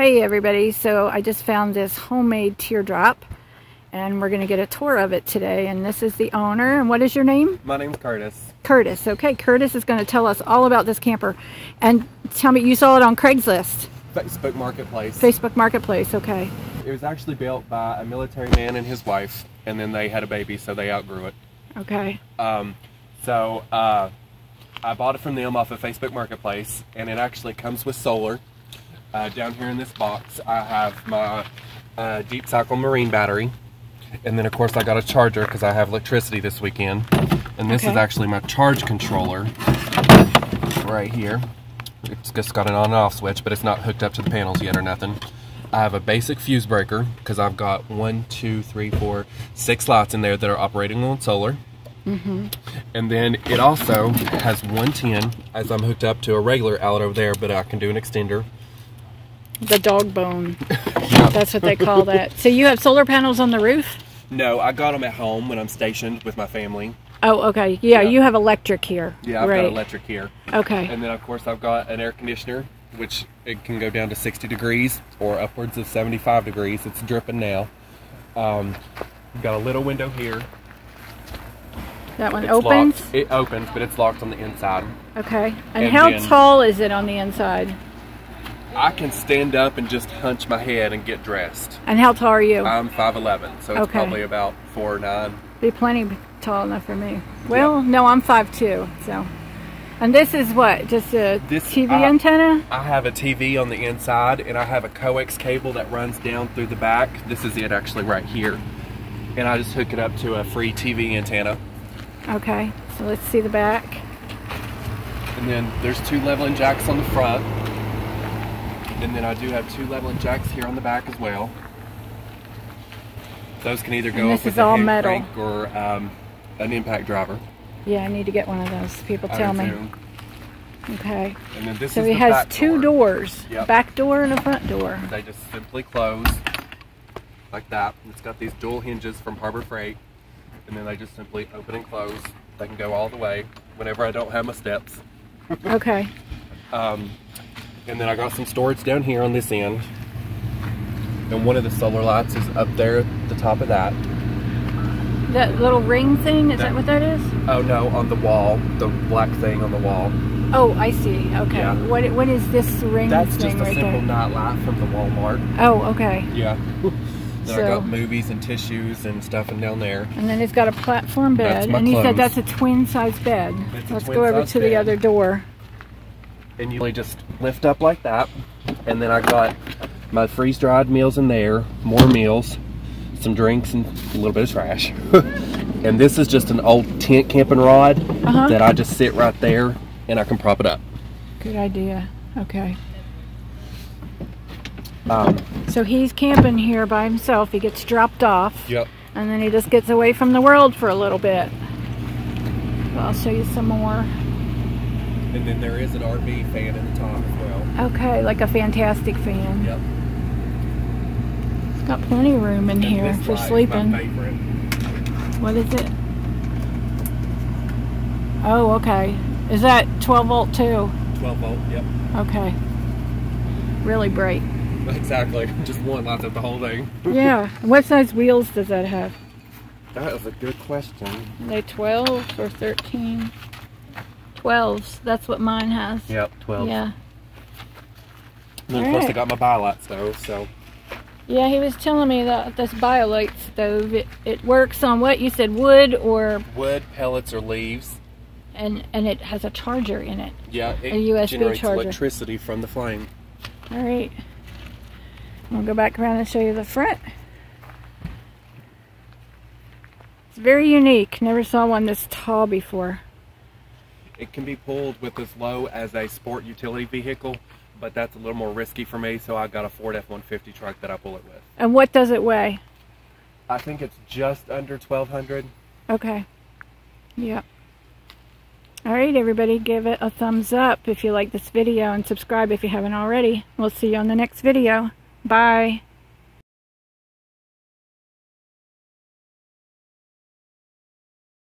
Hey everybody, so I just found this homemade teardrop and we're going to get a tour of it today and this is the owner and what is your name? My name's Curtis. Curtis, okay. Curtis is going to tell us all about this camper and tell me, you saw it on Craigslist? Facebook Marketplace. Facebook Marketplace, okay. It was actually built by a military man and his wife and then they had a baby so they outgrew it. Okay. Um, so uh, I bought it from them off of Facebook Marketplace and it actually comes with solar. Uh, down here in this box, I have my uh, Deep Cycle Marine battery. And then, of course, I got a charger because I have electricity this weekend. And this okay. is actually my charge controller right here. It's just got an on and off switch, but it's not hooked up to the panels yet or nothing. I have a basic fuse breaker because I've got one, two, three, four, six lights in there that are operating on solar. Mm -hmm. And then it also has 110 as I'm hooked up to a regular outlet over there, but I can do an extender the dog bone. That's what they call that. So you have solar panels on the roof? No, I got them at home when I'm stationed with my family. Oh, okay. Yeah, yeah. you have electric here. Yeah, I've right. got electric here. Okay. And then, of course, I've got an air conditioner, which it can go down to 60 degrees or upwards of 75 degrees. It's dripping now. Um, got a little window here. That one it's opens? Locked. It opens, but it's locked on the inside. Okay. And, and how then, tall is it on the inside? I can stand up and just hunch my head and get dressed. And how tall are you? I'm 5'11", so it's okay. probably about 4'9". Be plenty tall enough for me. Well, yeah. no, I'm 5'2", so. And this is what, just a this, TV I, uh, antenna? I have a TV on the inside, and I have a coax cable that runs down through the back. This is it actually right here. And I just hook it up to a free TV antenna. Okay, so let's see the back. And then there's two leveling jacks on the front. And then I do have two leveling jacks here on the back as well. Those can either go up with a metal or um, an impact driver. Yeah, I need to get one of those. People tell me. Too. Okay. And then this so he has two door. doors, yep. back door and a front door. They just simply close like that. It's got these dual hinges from Harbor Freight, and then they just simply open and close. They can go all the way whenever I don't have my steps. okay. Um, and then I got some storage down here on this end. And one of the solar lights is up there at the top of that. That little ring thing, is that, that what that is? Oh no, on the wall, the black thing on the wall. Oh, I see. Okay. Yeah. What what is this ring That's thing just a right simple there? night light from the Walmart. Oh, okay. Yeah. then so, I got movies and tissues and stuff and down there. And then it's got a platform bed. and you said that's a twin size bed. Let's go over to bed. the other door and you just lift up like that. And then I got my freeze-dried meals in there more meals some drinks and a little bit of trash. And this is just an old tent camping rod uh -huh. that I just sit right there and I can prop it up. Good idea. Okay. Um, so he's camping here by himself. He gets dropped off. Yep. And then he just gets away from the world for a little bit. I'll show you some more and then there is an RV fan in the top as well. Okay, like a fantastic fan. Yep. It's got plenty of room in and here for sleeping. What is it? Oh, okay. Is that 12 volt too? 12 volt, yep. Okay. Really bright. Exactly. Just one lights up the whole thing. yeah. What size wheels does that have? That is a good question. Are they 12 or 13? 12s. That's what mine has. Yep, 12. Yeah. And then, of course, I got my BioLite stove, so. Yeah, he was telling me that this BioLite stove, it, it works on what? You said wood or? Wood, pellets, or leaves. And and it has a charger in it. Yeah, it a USB generates charger. electricity from the flame. All right. We'll go back around and show you the front. It's very unique. Never saw one this tall before. It can be pulled with as low as a sport utility vehicle, but that's a little more risky for me, so I got a Ford F-150 truck that I pull it with. And what does it weigh? I think it's just under 1,200. Okay. Yep. All right, everybody, give it a thumbs up if you like this video and subscribe if you haven't already. We'll see you on the next video. Bye.